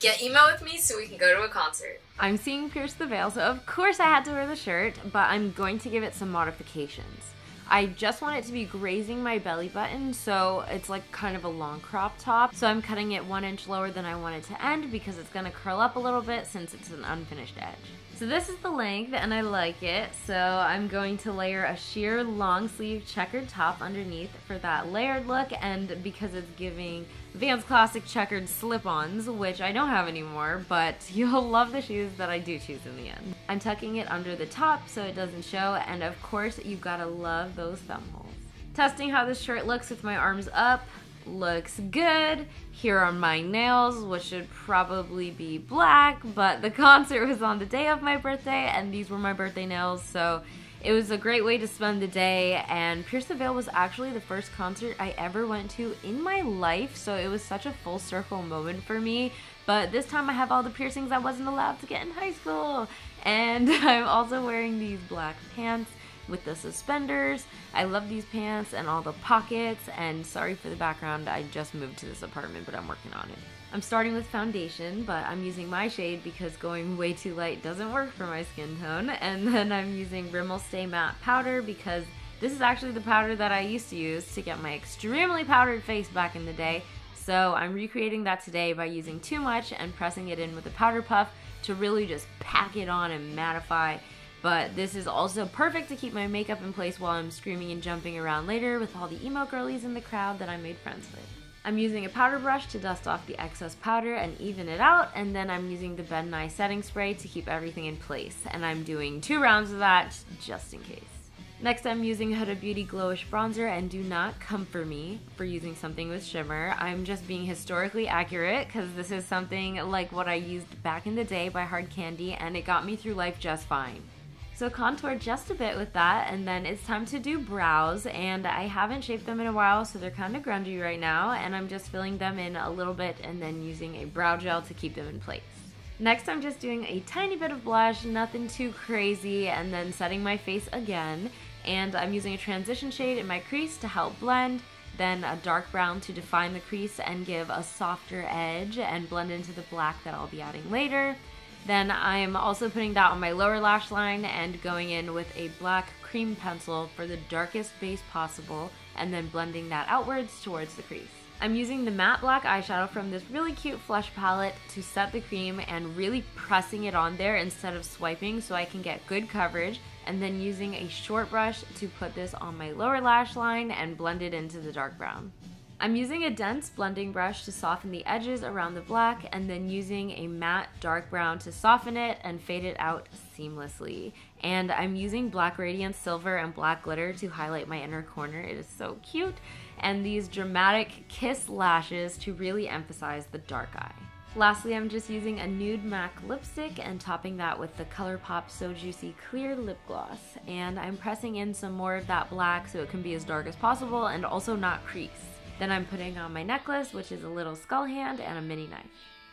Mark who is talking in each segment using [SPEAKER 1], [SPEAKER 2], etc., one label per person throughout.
[SPEAKER 1] Get emo with me so we can go to a concert.
[SPEAKER 2] I'm seeing Pierce the Veil, so of course I had to wear the shirt, but I'm going to give it some modifications. I just want it to be grazing my belly button, so it's like kind of a long crop top. So I'm cutting it one inch lower than I want it to end because it's gonna curl up a little bit since it's an unfinished edge. So this is the length and I like it. So I'm going to layer a sheer long sleeve checkered top underneath for that layered look and because it's giving Vans Classic checkered slip-ons, which I don't have anymore, but you'll love the shoes that I do choose in the end. I'm tucking it under the top so it doesn't show and of course you've gotta love those thumb holes. Testing how this shirt looks with my arms up, looks good. Here are my nails, which should probably be black, but the concert was on the day of my birthday, and these were my birthday nails, so it was a great way to spend the day. And Pierce the Veil was actually the first concert I ever went to in my life, so it was such a full circle moment for me. But this time I have all the piercings I wasn't allowed to get in high school. And I'm also wearing these black pants with the suspenders. I love these pants and all the pockets and sorry for the background, I just moved to this apartment but I'm working on it. I'm starting with foundation, but I'm using my shade because going way too light doesn't work for my skin tone. And then I'm using Rimmel Stay Matte powder because this is actually the powder that I used to use to get my extremely powdered face back in the day. So I'm recreating that today by using too much and pressing it in with a powder puff to really just pack it on and mattify but this is also perfect to keep my makeup in place while I'm screaming and jumping around later with all the emo girlies in the crowd that I made friends with. I'm using a powder brush to dust off the excess powder and even it out, and then I'm using the Ben Nye setting spray to keep everything in place. And I'm doing two rounds of that just in case. Next, I'm using Huda Beauty Glowish Bronzer, and do not come for me for using something with shimmer. I'm just being historically accurate because this is something like what I used back in the day by Hard Candy, and it got me through life just fine. So contour just a bit with that and then it's time to do brows and I haven't shaped them in a while so they're kind of grungy right now and I'm just filling them in a little bit and then using a brow gel to keep them in place. Next I'm just doing a tiny bit of blush, nothing too crazy and then setting my face again and I'm using a transition shade in my crease to help blend then a dark brown to define the crease and give a softer edge and blend into the black that I'll be adding later. Then I'm also putting that on my lower lash line and going in with a black cream pencil for the darkest base possible and then blending that outwards towards the crease. I'm using the matte black eyeshadow from this really cute Flush palette to set the cream and really pressing it on there instead of swiping so I can get good coverage and then using a short brush to put this on my lower lash line and blend it into the dark brown. I'm using a dense blending brush to soften the edges around the black and then using a matte dark brown to soften it and fade it out seamlessly. And I'm using Black Radiance Silver and Black Glitter to highlight my inner corner. It is so cute. And these dramatic kiss lashes to really emphasize the dark eye. Lastly, I'm just using a nude MAC lipstick and topping that with the ColourPop So Juicy Clear Lip Gloss. And I'm pressing in some more of that black so it can be as dark as possible and also not crease. Then I'm putting on my necklace, which is a little skull hand and a mini knife.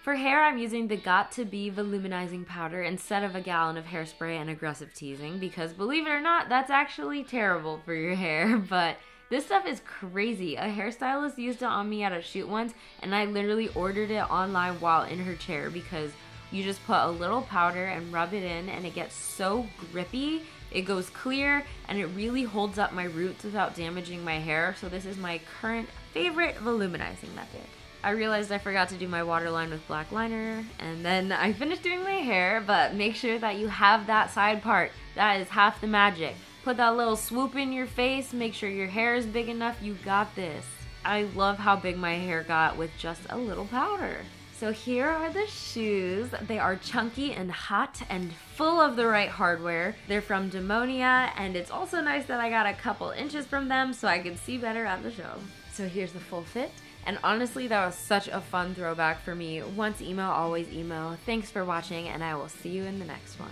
[SPEAKER 2] For hair, I'm using the Got To Be Voluminizing Powder instead of a gallon of hairspray and aggressive teasing because believe it or not, that's actually terrible for your hair, but this stuff is crazy. A hairstylist used it on me at a shoot once and I literally ordered it online while in her chair because you just put a little powder and rub it in and it gets so grippy it goes clear and it really holds up my roots without damaging my hair. So this is my current favorite voluminizing method. I realized I forgot to do my waterline with black liner and then I finished doing my hair, but make sure that you have that side part. That is half the magic. Put that little swoop in your face, make sure your hair is big enough, you got this. I love how big my hair got with just a little powder. So here are the shoes. They are chunky and hot and full of the right hardware. They're from Demonia and it's also nice that I got a couple inches from them so I could see better at the show. So here's the full fit. And honestly, that was such a fun throwback for me. Once emo, always emo. Thanks for watching and I will see you in the next one.